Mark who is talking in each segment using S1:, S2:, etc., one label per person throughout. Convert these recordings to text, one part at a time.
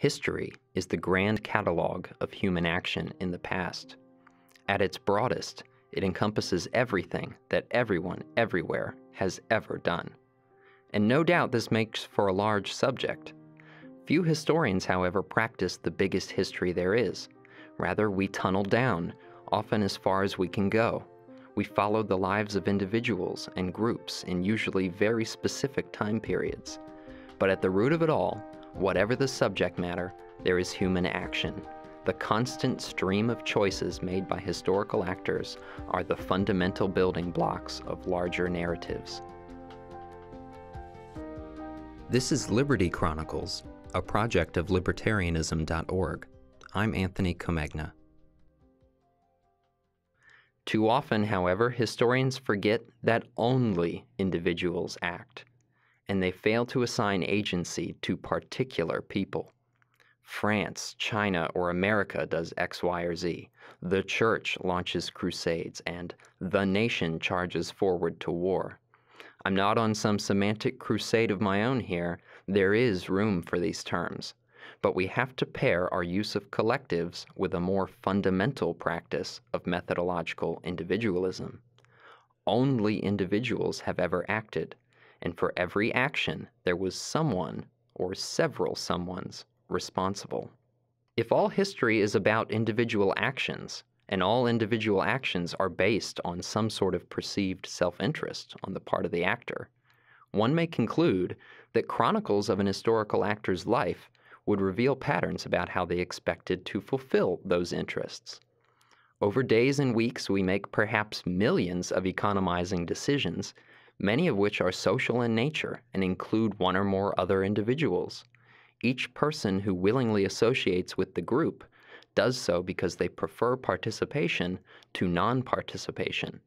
S1: History is the grand catalogue of human action in the past. At its broadest, it encompasses everything that everyone everywhere has ever done. And no doubt this makes for a large subject. Few historians, however, practice the biggest history there is. Rather, we tunnel down, often as far as we can go. We follow the lives of individuals and groups in usually very specific time periods. But at the root of it all, whatever the subject matter, there is human action. The constant stream of choices made by historical actors are the fundamental building blocks of larger narratives. This is Liberty Chronicles, a project of libertarianism.org. I'm Anthony Comegna. Too often, however, historians forget that only individuals act, and they fail to assign agency to particular people. France, China, or America does X, Y, or Z. The church launches crusades, and the nation charges forward to war. I'm not on some semantic crusade of my own here. There is room for these terms. But we have to pair our use of collectives with a more fundamental practice of methodological individualism. Only individuals have ever acted, and for every action there was someone or several someones responsible. If all history is about individual actions, and all individual actions are based on some sort of perceived self interest on the part of the actor, one may conclude that chronicles of an historical actor's life would reveal patterns about how they expected to fulfill those interests. Over days and weeks, we make perhaps millions of economizing decisions, many of which are social in nature and include one or more other individuals. Each person who willingly associates with the group does so because they prefer participation to non participation.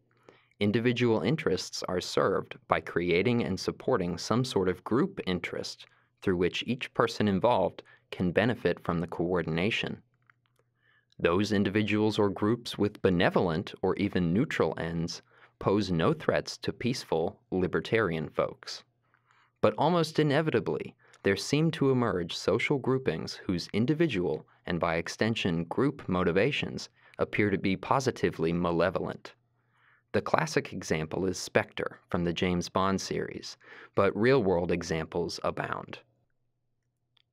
S1: Individual interests are served by creating and supporting some sort of group interest through which each person involved can benefit from the coordination. Those individuals or groups with benevolent or even neutral ends pose no threats to peaceful, libertarian folks. But almost inevitably, there seem to emerge social groupings whose individual and by extension group motivations appear to be positively malevolent. The classic example is Spectre from the James Bond series, but real world examples abound.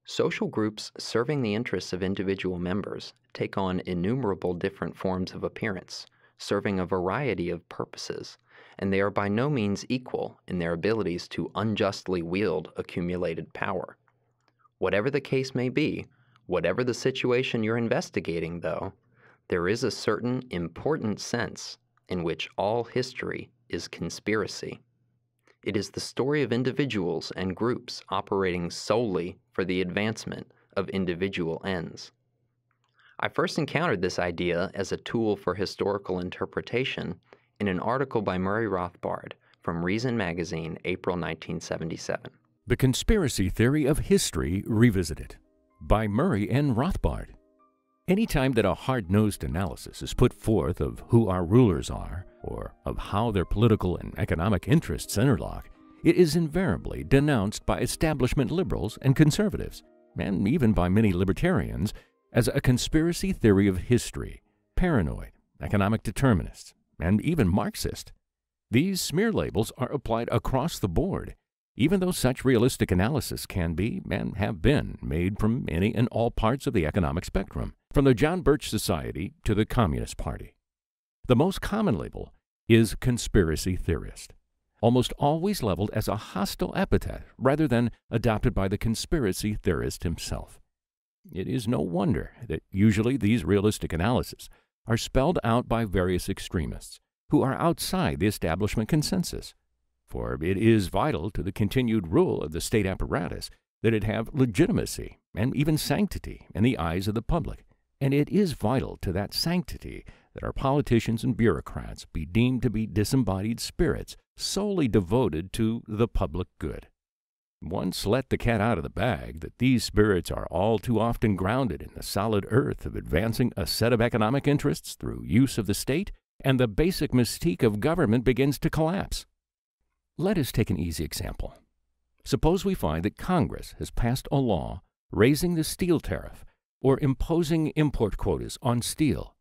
S1: Social groups serving the interests of individual members take on innumerable different forms of appearance, serving a variety of purposes, and they are by no means equal in their abilities to unjustly wield accumulated power. Whatever the case may be, whatever the situation you're investigating, though, there is a certain important sense in which all history is conspiracy. It is the story of individuals and groups operating solely for the advancement of individual ends. I first encountered this idea as a tool for historical interpretation in an article by Murray Rothbard from Reason Magazine, April 1977.
S2: The Conspiracy Theory of History Revisited by Murray N. Rothbard. Any time that a hard nosed analysis is put forth of who our rulers are, or of how their political and economic interests interlock, it is invariably denounced by establishment liberals and conservatives, and even by many libertarians, as a conspiracy theory of history, paranoid, economic determinists, and even Marxist. These smear labels are applied across the board, even though such realistic analysis can be, and have been, made from any and all parts of the economic spectrum, from the John Birch Society to the Communist Party. The most common label is conspiracy theorist, almost always leveled as a hostile epithet rather than adopted by the conspiracy theorist himself. It is no wonder that usually these realistic analyses are spelled out by various extremists who are outside the establishment consensus. For it is vital to the continued rule of the state apparatus that it have legitimacy and even sanctity in the eyes of the public. And it is vital to that sanctity that our politicians and bureaucrats be deemed to be disembodied spirits solely devoted to the public good. Once let the cat out of the bag that these spirits are all too often grounded in the solid earth of advancing a set of economic interests through use of the state, and the basic mystique of government begins to collapse. Let us take an easy example. Suppose we find that Congress has passed a law raising the steel tariff, or imposing import quotas on steel.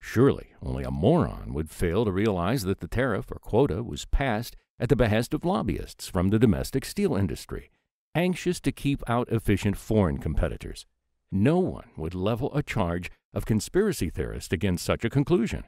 S2: Surely only a moron would fail to realize that the tariff or quota was passed at the behest of lobbyists from the domestic steel industry, anxious to keep out efficient foreign competitors. No one would level a charge of conspiracy theorist against such a conclusion.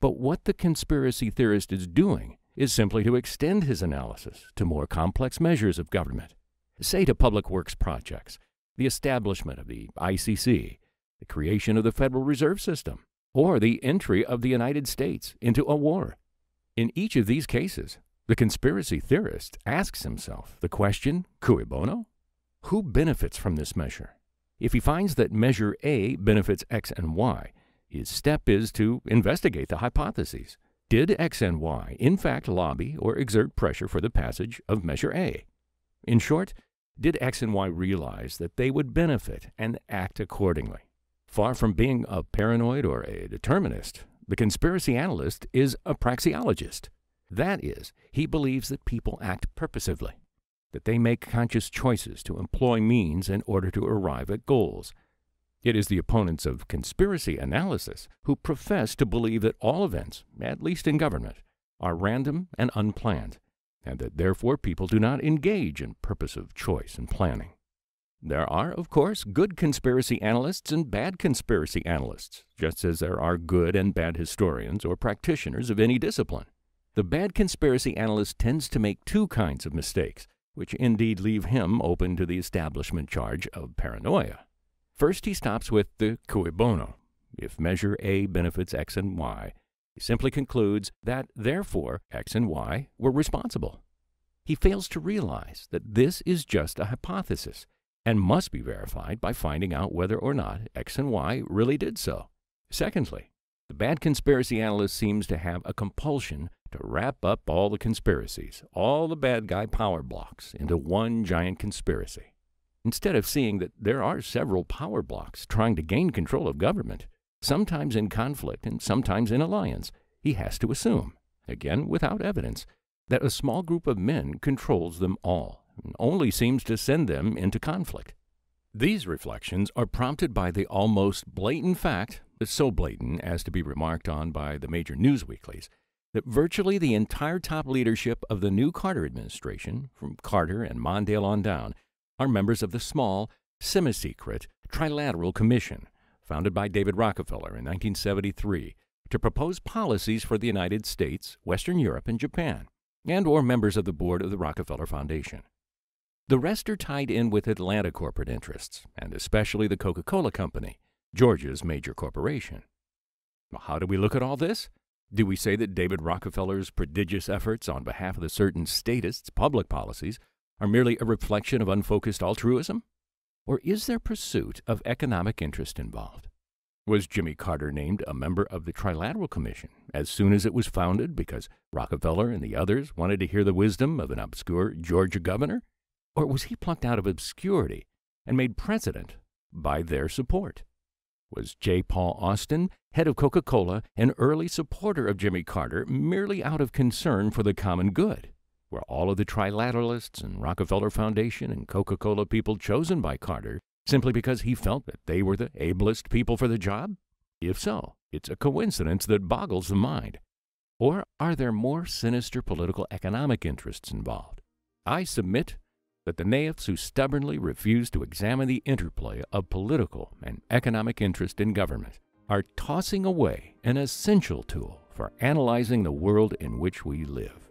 S2: But what the conspiracy theorist is doing is simply to extend his analysis to more complex measures of government, say to public works projects, the establishment of the ICC, the creation of the Federal Reserve System, or the entry of the United States into a war. In each of these cases, the conspiracy theorist asks himself the question cui bono? Who benefits from this measure? If he finds that measure A benefits X and Y, his step is to investigate the hypotheses. Did X and Y in fact lobby or exert pressure for the passage of measure A? In short, did X and Y realize that they would benefit and act accordingly? Far from being a paranoid or a determinist, the conspiracy analyst is a praxeologist. That is, he believes that people act purposively, that they make conscious choices to employ means in order to arrive at goals. It is the opponents of conspiracy analysis who profess to believe that all events, at least in government, are random and unplanned, and that therefore people do not engage in purposive choice and planning. There are, of course, good conspiracy analysts and bad conspiracy analysts, just as there are good and bad historians or practitioners of any discipline. The bad conspiracy analyst tends to make two kinds of mistakes, which indeed leave him open to the establishment charge of paranoia. First, he stops with the cui bono. If measure A benefits X and Y, he simply concludes that, therefore, X and Y were responsible. He fails to realize that this is just a hypothesis and must be verified by finding out whether or not X and Y really did so. Secondly, the bad conspiracy analyst seems to have a compulsion to wrap up all the conspiracies, all the bad guy power blocks, into one giant conspiracy. Instead of seeing that there are several power blocks trying to gain control of government, sometimes in conflict and sometimes in alliance, he has to assume, again without evidence, that a small group of men controls them all and only seems to send them into conflict. These reflections are prompted by the almost blatant fact, so blatant as to be remarked on by the major news weeklies, that virtually the entire top leadership of the new Carter administration, from Carter and Mondale on down, are members of the small, semi secret Trilateral Commission, founded by David Rockefeller in 1973 to propose policies for the United States, Western Europe, and Japan, and or members of the board of the Rockefeller Foundation. The rest are tied in with Atlanta corporate interests, and especially the Coca Cola Company, Georgia's major corporation. How do we look at all this? Do we say that David Rockefeller's prodigious efforts on behalf of the certain statists' public policies are merely a reflection of unfocused altruism? Or is there pursuit of economic interest involved? Was Jimmy Carter named a member of the Trilateral Commission as soon as it was founded because Rockefeller and the others wanted to hear the wisdom of an obscure Georgia governor? Or was he plucked out of obscurity and made president by their support? Was J. Paul Austin, head of Coca Cola, an early supporter of Jimmy Carter merely out of concern for the common good? Were all of the trilateralists and Rockefeller Foundation and Coca Cola people chosen by Carter simply because he felt that they were the ablest people for the job? If so, it's a coincidence that boggles the mind. Or are there more sinister political economic interests involved? I submit that the naifs who stubbornly refuse to examine the interplay of political and economic interest in government are tossing away an essential tool for analyzing the world in which we live.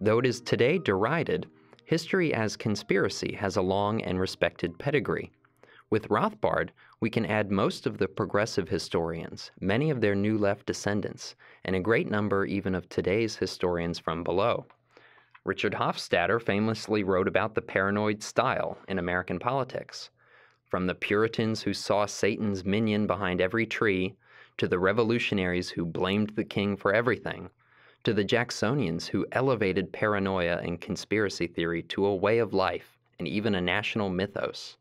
S1: Though it is today derided, history as conspiracy has a long and respected pedigree. With Rothbard, we can add most of the progressive historians, many of their New Left descendants, and a great number even of today's historians from below. Richard Hofstadter famously wrote about the paranoid style in American politics. From the Puritans who saw Satan's minion behind every tree, to the revolutionaries who blamed the king for everything, to the Jacksonians who elevated paranoia and conspiracy theory to a way of life and even a national mythos.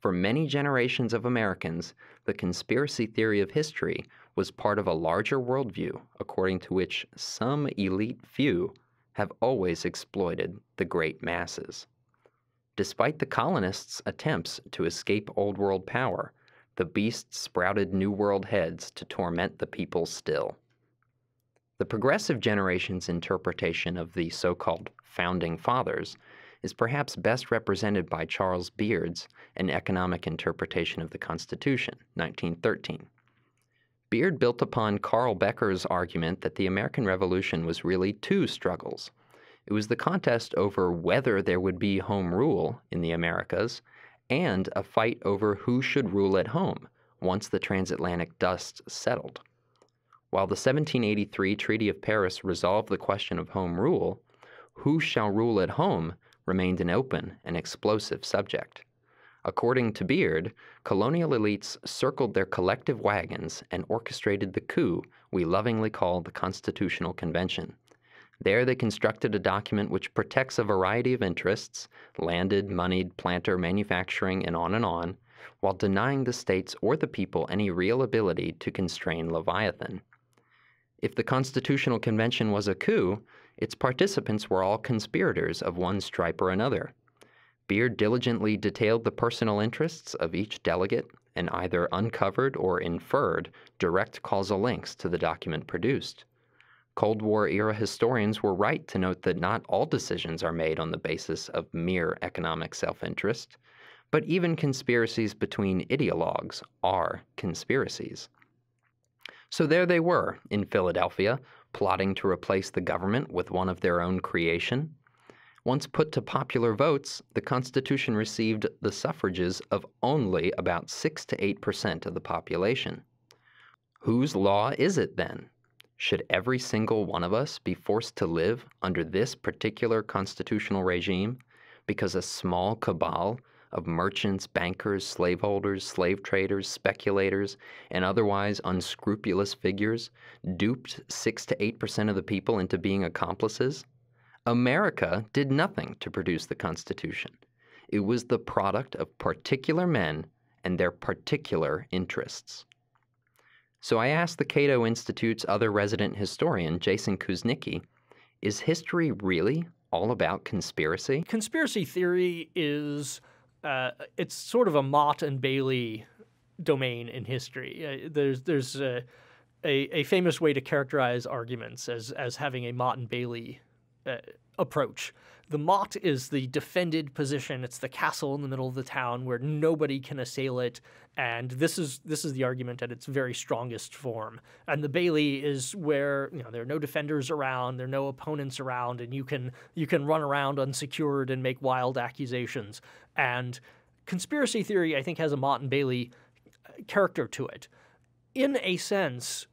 S1: For many generations of Americans, the conspiracy theory of history was part of a larger worldview according to which some elite few have always exploited the great masses. Despite the colonists' attempts to escape Old World power, the beast sprouted New World heads to torment the people still. The progressive generation's interpretation of the so called Founding Fathers is perhaps best represented by Charles Beard's An Economic Interpretation of the Constitution, 1913. Beard built upon Carl Becker's argument that the American Revolution was really two struggles. It was the contest over whether there would be home rule in the Americas and a fight over who should rule at home once the transatlantic dust settled. While the 1783 Treaty of Paris resolved the question of home rule, who shall rule at home remained an open and explosive subject. According to Beard, colonial elites circled their collective wagons and orchestrated the coup we lovingly call the Constitutional Convention. There they constructed a document which protects a variety of interests landed, moneyed, planter, manufacturing, and on and on while denying the states or the people any real ability to constrain Leviathan. If the Constitutional Convention was a coup, its participants were all conspirators of one stripe or another. Beard diligently detailed the personal interests of each delegate and either uncovered or inferred direct causal links to the document produced. Cold War era historians were right to note that not all decisions are made on the basis of mere economic self interest, but even conspiracies between ideologues are conspiracies. So there they were in Philadelphia, plotting to replace the government with one of their own creation. Once put to popular votes, the Constitution received the suffrages of only about 6 to 8 percent of the population. Whose law is it then? Should every single one of us be forced to live under this particular constitutional regime because a small cabal of merchants, bankers, slaveholders, slave traders, speculators, and otherwise unscrupulous figures duped 6 to 8% of the people into being accomplices? America did nothing to produce the Constitution. It was the product of particular men and their particular interests. So I asked the Cato Institute's other resident historian, Jason Kuznicki, is history really all about conspiracy?
S3: Conspiracy theory is uh, it's sort of a Motte and Bailey domain in history. Uh, there's there's a, a, a famous way to characterize arguments as as having a Motte and Bailey uh, approach. The motte is the defended position. It's the castle in the middle of the town where nobody can assail it, and this is this is the argument at its very strongest form. And the Bailey is where you know there are no defenders around, there are no opponents around, and you can you can run around unsecured and make wild accusations. And conspiracy theory, I think, has a Motte and Bailey uh, character to it. In a sense,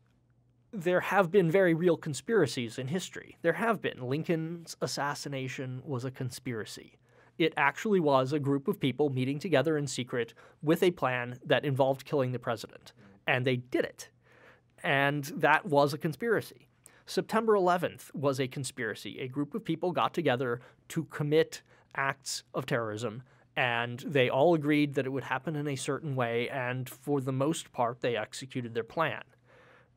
S3: there have been very real conspiracies in history. There have been. Lincoln's assassination was a conspiracy. It actually was a group of people meeting together in secret with a plan that involved killing the president. And they did it. And that was a conspiracy. September 11th was a conspiracy. A group of people got together to commit acts of terrorism, and they all agreed that it would happen in a certain way, and for the most part, they executed their plan.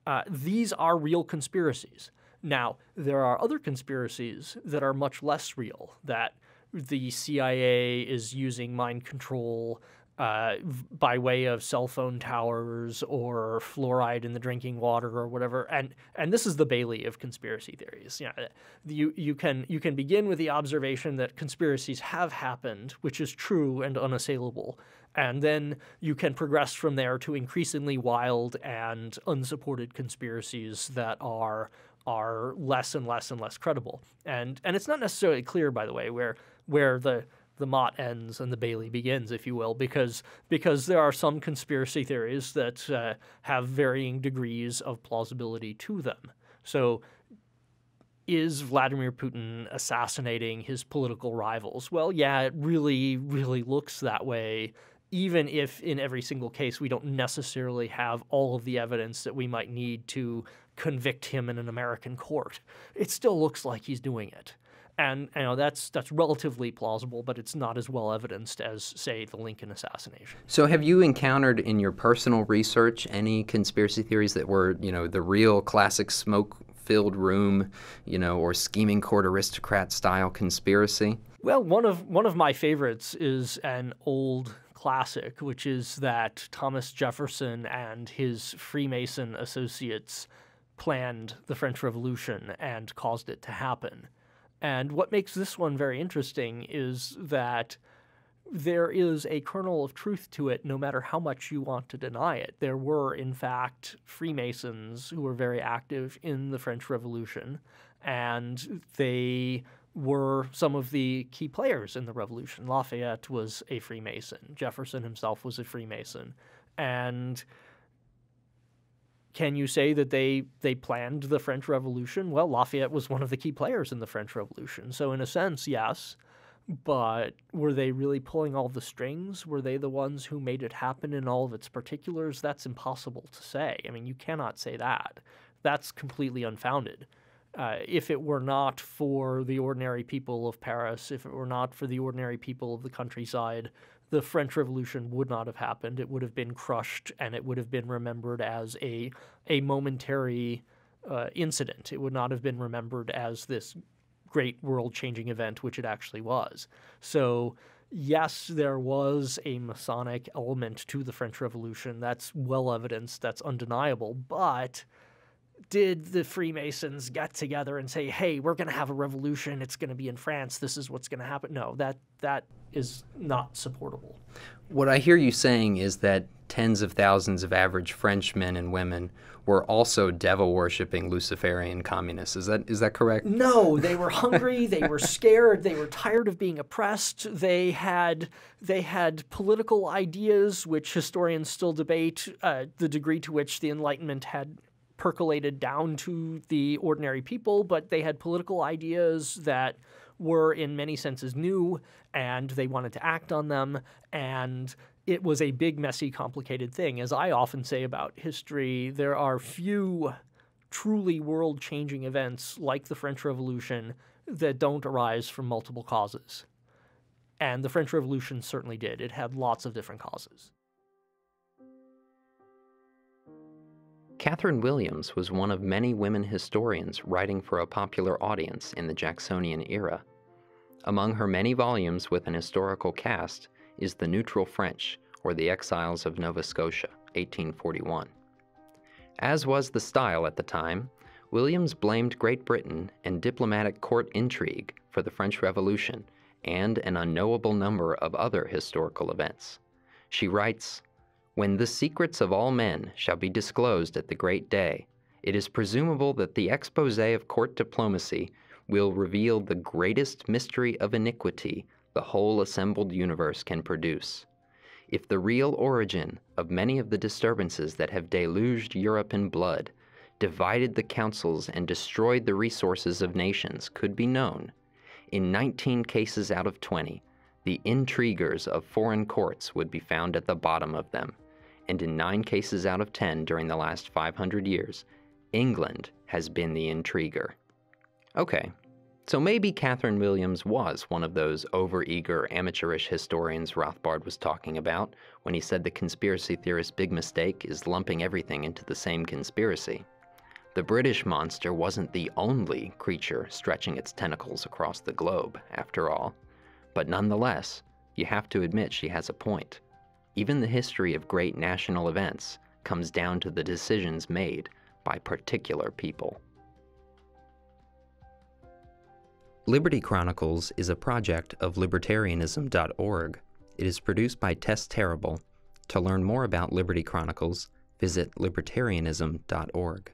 S3: Uh, these are real conspiracies. Now, there are other conspiracies that are much less real, that the CIA is using mind control uh, by way of cell phone towers or fluoride in the drinking water or whatever. And and this is the Bailey of conspiracy theories. Yeah, you you can you can begin with the observation that conspiracies have happened, which is true and unassailable, and then you can progress from there to increasingly wild and unsupported conspiracies that are are less and less and less credible. And and it's not necessarily clear, by the way, where where the the Motte ends and the Bailey begins, if you will, because because there are some conspiracy theories that uh, have varying degrees of plausibility to them. So is Vladimir Putin assassinating his political rivals? Well, yeah, it really, really looks that way even if in every single case we don't necessarily have all of the evidence that we might need to convict him in an American court, it still looks like he's doing it. And you know that's that's relatively plausible, but it's not as well evidenced as, say, the Lincoln assassination.
S1: So, have you encountered in your personal research any conspiracy theories that were, you know, the real classic smoke filled room, you know, or scheming court aristocrat style conspiracy?
S3: Well, one of one of my favorites is an old classic, which is that Thomas Jefferson and his Freemason associates planned the French Revolution and caused it to happen. And what makes this one very interesting is that there is a kernel of truth to it no matter how much you want to deny it. There were, in fact, Freemasons who were very active in the French Revolution, and they were some of the key players in the revolution. Lafayette was a Freemason, Jefferson himself was a Freemason. And can you say that they they planned the French Revolution? Well, Lafayette was one of the key players in the French Revolution. So in a sense, yes. But were they really pulling all the strings? Were they the ones who made it happen in all of its particulars? That's impossible to say. I mean, you cannot say that. That's completely unfounded. Uh, if it were not for the ordinary people of Paris, if it were not for the ordinary people of the countryside, the French Revolution would not have happened. It would have been crushed, and it would have been remembered as a a momentary uh, incident. It would not have been remembered as this great world-changing event, which it actually was. So. Yes, there was a Masonic element to the French Revolution. That's well evidenced. That's undeniable. But did the Freemasons get together and say, "Hey, we're going to have a revolution. It's going to be in France. This is what's going to happen." No, that that is not supportable.
S1: What I hear you saying is that tens of thousands of average French men and women were also devil worshipping Luciferian communists. Is that is that correct?
S3: No, they were hungry, they were scared, they were tired of being oppressed. They had they had political ideas which historians still debate uh, the degree to which the Enlightenment had percolated down to the ordinary people, but they had political ideas that were in many senses new and they wanted to act on them. And it was a big, messy, complicated thing. As I often say about history, there are few truly world changing events like the French Revolution that don't arise from multiple causes. And the French Revolution certainly did. It had lots of different causes.
S1: Catherine Williams was one of many women historians writing for a popular audience in the Jacksonian era. Among her many volumes with an historical cast is The Neutral French, or The Exiles of Nova Scotia, 1841. As was the style at the time, Williams blamed Great Britain and diplomatic court intrigue for the French Revolution and an unknowable number of other historical events. She writes, when the secrets of all men shall be disclosed at the great day, it is presumable that the expose of court diplomacy will reveal the greatest mystery of iniquity the whole assembled universe can produce. If the real origin of many of the disturbances that have deluged Europe in blood, divided the councils, and destroyed the resources of nations could be known, in 19 cases out of 20, the intriguers of foreign courts would be found at the bottom of them, and in nine cases out of ten during the last 500 years, England has been the intriguer. Okay, so maybe Catherine Williams was one of those overeager, amateurish historians Rothbard was talking about when he said the conspiracy theorist's big mistake is lumping everything into the same conspiracy. The British monster wasn't the only creature stretching its tentacles across the globe, after all. But nonetheless, you have to admit she has a point. Even the history of great national events comes down to the decisions made by particular people. Liberty Chronicles is a project of libertarianism.org. It is produced by Tess Terrible. To learn more about Liberty Chronicles, visit libertarianism.org.